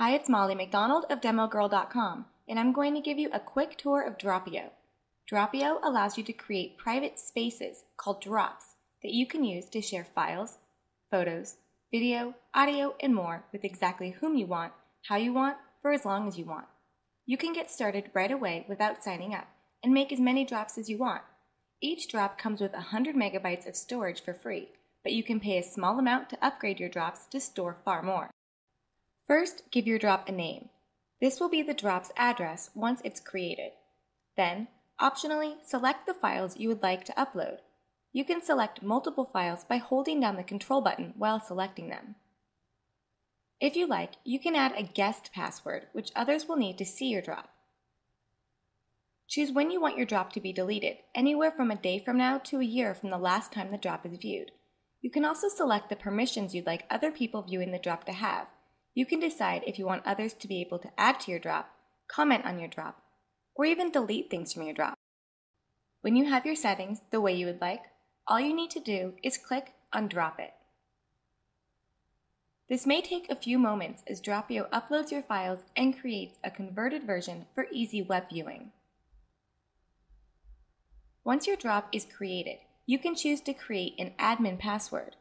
Hi, it's Molly McDonald of DemoGirl.com, and I'm going to give you a quick tour of Dropio. Dropio allows you to create private spaces called drops that you can use to share files, photos, video, audio, and more with exactly whom you want, how you want, for as long as you want. You can get started right away without signing up and make as many drops as you want. Each drop comes with 100 megabytes of storage for free, but you can pay a small amount to upgrade your drops to store far more. First, give your drop a name. This will be the drop's address once it's created. Then, optionally, select the files you would like to upload. You can select multiple files by holding down the control button while selecting them. If you like, you can add a guest password, which others will need to see your drop. Choose when you want your drop to be deleted, anywhere from a day from now to a year from the last time the drop is viewed. You can also select the permissions you'd like other people viewing the drop to have. You can decide if you want others to be able to add to your drop, comment on your drop, or even delete things from your drop. When you have your settings the way you would like, all you need to do is click on Drop It. This may take a few moments as Dropio uploads your files and creates a converted version for easy web viewing. Once your drop is created, you can choose to create an admin password.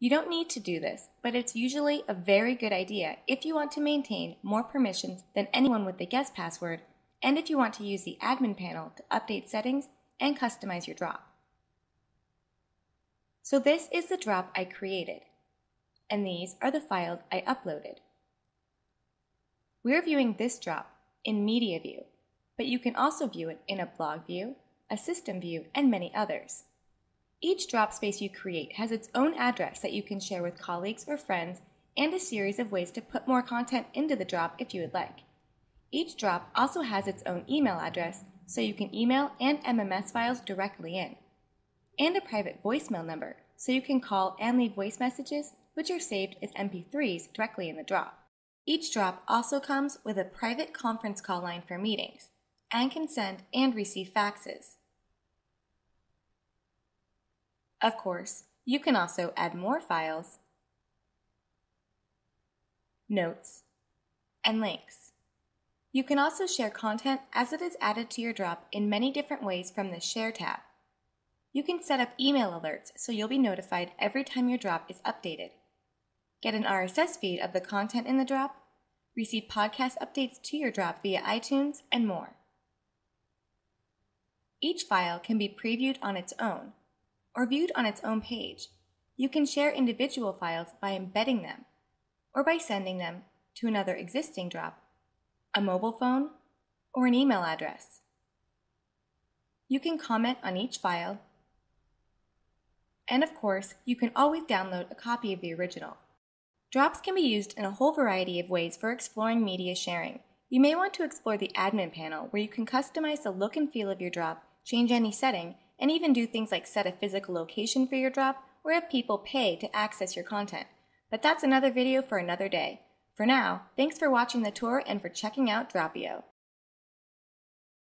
You don't need to do this, but it's usually a very good idea if you want to maintain more permissions than anyone with the guest password and if you want to use the admin panel to update settings and customize your drop. So this is the drop I created, and these are the files I uploaded. We're viewing this drop in Media View, but you can also view it in a blog view, a system view, and many others. Each drop space you create has its own address that you can share with colleagues or friends and a series of ways to put more content into the drop if you would like. Each drop also has its own email address, so you can email and MMS files directly in and a private voicemail number so you can call and leave voice messages which are saved as MP3s directly in the drop. Each drop also comes with a private conference call line for meetings and can send and receive faxes. Of course, you can also add more files, notes, and links. You can also share content as it is added to your drop in many different ways from the Share tab. You can set up email alerts so you'll be notified every time your drop is updated. Get an RSS feed of the content in the drop, receive podcast updates to your drop via iTunes, and more. Each file can be previewed on its own or viewed on its own page. You can share individual files by embedding them or by sending them to another existing drop, a mobile phone, or an email address. You can comment on each file and of course, you can always download a copy of the original. Drops can be used in a whole variety of ways for exploring media sharing. You may want to explore the admin panel where you can customize the look and feel of your drop, change any setting, and even do things like set a physical location for your drop or have people pay to access your content. But that's another video for another day. For now, thanks for watching the tour and for checking out Dropio.